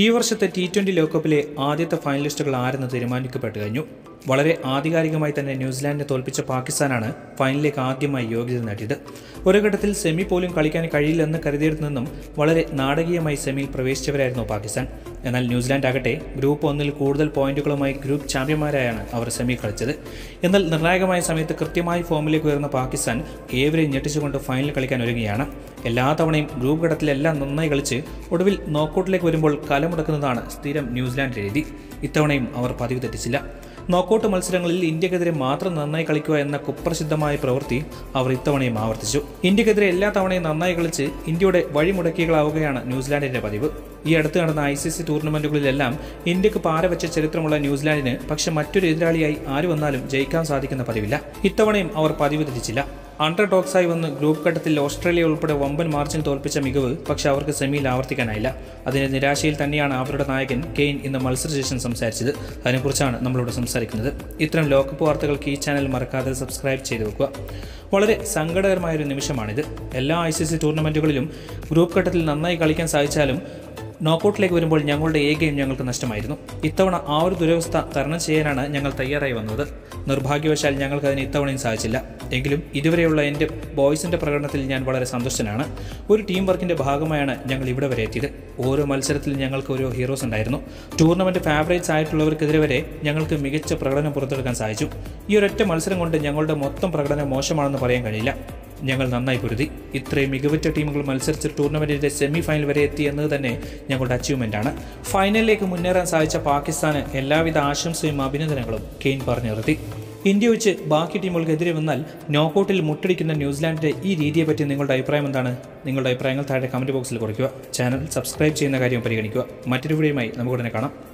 ഈ വർഷത്തെ T twenty ലോകകപ്പിലെ ആദ്യത്തെ ഫൈനലിസ്റ്റുകൾ ആരെന്ന് തീരുമാനിക്കപ്പെട്ടു കഴിഞ്ഞു. വളരെ ആധികാരികമായി തന്നെ ന്യൂസിലാൻഡിനെ തോൽപ്പിച്ച പാകിസ്ഥാനാണ് ഫൈനലിലേക്ക് ആദ്യമായി യോഗ്യത നേടിയത്. ഒരു ഘട്ടത്തിൽ സെമി പോലും കളിക്കാൻ കഴിയില്ലെന്ന് കരുതിയിടത്തു നിന്നും വളരെ നാടകീയമായി സെമിയിൽ പ്രവേശിച്ചവരായിരുന്നു പാകിസ്ഥാൻ. എന്നാൽ ന്യൂസിലാൻഡ് ആകട്ടെ ഗ്രൂപ്പ് ഒന്നിൽ കൂടുതൽ പോയിന്റുകളുമായി ഗ്രൂപ്പ് ചാമ്പ്യന്മാരായാണ് അവർ സെമി കളിച്ചത്. എന്നാൽ നിർണായകമായ സമയത്ത് കൃത്യമായി ഫോമിലേക്ക് ഉയർന്ന പാകിസ്ഥാൻ ഏവരെയും ഞെട്ടിച്ചുകൊണ്ട് ഫൈനൽ കളിക്കാൻ ഒരുങ്ങുകയാണ്. എല്ലാ തവണയും ഗ്രൂപ്പ് ഘട്ടത്തിലെല്ലാം നന്നായി കളിച്ച് ഒടുവിൽ നോക്കൌട്ടിലേക്ക് വരുമ്പോൾ കലമുടക്കുന്നതാണ് സ്ഥിരം ന്യൂസിലാൻഡ് രീതി. ഇത്തവണയും അവർ പതിവ് തെറ്റിച്ചില്ല. നോക്കൌട്ട് മത്സരങ്ങളിൽ ഇന്ത്യക്കെതിരെ മാത്രം നന്നായി കളിക്കുക എന്ന കുപ്രസിദ്ധമായ പ്രവൃത്തി അവർ ഇത്തവണയും ആവർത്തിച്ചു. ഇന്ത്യക്കെതിരെ എല്ലാ തവണയും നന്നായി കളിച്ച് ഇന്ത്യയുടെ വഴിമുടക്കികളാവുകയാണ് ന്യൂസിലാൻഡിന്റെ പതിവ്. ഈ അടുത്ത് നടന്ന ഐ സി സി ടൂർണമെന്റുകളിലെല്ലാം ഇന്ത്യയ്ക്ക് പാരവെച്ച ചരിത്രമുള്ള ന്യൂസിലാൻഡിന് പക്ഷെ മറ്റൊരു എതിരാളിയായി ആര് വന്നാലും ജയിക്കാൻ സാധിക്കുന്ന പതിവില്ല. ഇത്തവണയും അവർ പതിവ് തെറ്റിച്ചില്ല അണ്ടർ ടോക്സായി വന്ന് ഗ്രൂപ്പ് ഘട്ടത്തിൽ ഓസ്ട്രേലിയ ഉൾപ്പെടെ വമ്പൻ മാർജിൻ തോൽപ്പിച്ച മികവ് പക്ഷേ അവർക്ക് സെമിയിൽ ആവർത്തിക്കാനായില്ല. അതിന്റെ നിരാശയിൽ തന്നെയാണ് അവരുടെ നായകൻ കെയ്ൻ ഇന്ന് മത്സരശേഷം സംസാരിച്ചത്. അതിനെക്കുറിച്ചാണ് നമ്മളിവിടെ സംസാരിക്കുന്നത്. ഇത്തരം ലോകകപ്പ് വാർത്തകൾക്ക് ഈ ചാനൽ മറക്കാതെ സബ്സ്ക്രൈബ് ചെയ്തു വെക്കുക. വളരെ സങ്കടകരമായൊരു നിമിഷമാണിത്. എല്ലാ ഐ സി സി ടൂർണമെന്റുകളിലും ഗ്രൂപ്പ് ഘട്ടത്തിൽ നന്നായി കളിക്കാൻ സാധിച്ചാലും നോക്കൌട്ടിലേക്ക് വരുമ്പോൾ ഞങ്ങളുടെ എ ഗെയിം ഞങ്ങൾക്ക് നഷ്ടമായിരുന്നു. ഇത്തവണ ആ ഒരു ദുരവസ്ഥ തരണം ചെയ്യാനാണ് ഞങ്ങൾ തയ്യാറായി വന്നത്. നിർഭാഗ്യവശാൽ ഞങ്ങൾക്ക് അതിന് ഇത്തവണയും സാധിച്ചില്ല. എങ്കിലും ഇതുവരെയുള്ള എന്റെ ബോയ്സിന്റെ പ്രകടനത്തിൽ ഞാൻ വളരെ സന്തുഷ്ടനാണ്. ഒരു ടീം വർക്കിന്റെ ഭാഗമായാണ് ഞങ്ങൾ ഇവിടെ വരെ എത്തിയത്. ഓരോ മത്സരത്തിൽ ഞങ്ങൾക്ക് ഓരോ ഹീറോസ് ഉണ്ടായിരുന്നു. ടൂർണമെന്റ് ഫേവറേറ്റ്സ് ആയിട്ടുള്ളവർക്കെതിരെ വരെ ഞങ്ങൾക്ക് മികച്ച പ്രകടനം പുറത്തെടുക്കാൻ സാധിച്ചു. ഈ ഒരൊറ്റ മത്സരം കൊണ്ട് ഞങ്ങളുടെ മൊത്തം പ്രകടനം മോശമാണെന്ന് പറയാൻ കഴിയില്ല. ഞങ്ങൾ നന്നായി പൊരുതി. ഇത്രയും മികവുറ്റ ടീമുകൾ മത്സരിച്ച് ടൂർണമെന്റിന്റെ സെമി ഫൈനൽ വരെ എത്തി എന്നത് തന്നെ ഞങ്ങളുടെ അച്ചീവ്മെന്റാണ് ഫൈനലിലേക്ക് മുന്നേറാൻ സാധിച്ച പാകിസ്ഥാന് എല്ലാവിധ ആശംസയും അഭിനന്ദനങ്ങളും കെയിൻ പറഞ്ഞു നിർത്തി. ഇന്ത്യ വെച്ച് ബാക്കി ടീമുകൾക്കെതിരെ വന്നാൽ നോക്കൌട്ടിൽ മുട്ടടിക്കുന്ന ന്യൂസിലാൻഡിന്റെ ഈ രീതിയെപ്പറ്റി നിങ്ങളുടെ അഭിപ്രായം എന്താണ്? നിങ്ങളുടെ അഭിപ്രായങ്ങൾ താഴെ കമന്റ് ബോക്സിൽ കുറിക്കുക ചാനൽ സബ്സ്ക്രൈബ് ചെയ്യുന്ന കാര്യം പരിഗണിക്കുക. മറ്റൊരു വീഡിയോയുമായി നമുക്ക് ഉടനെ കാണാം.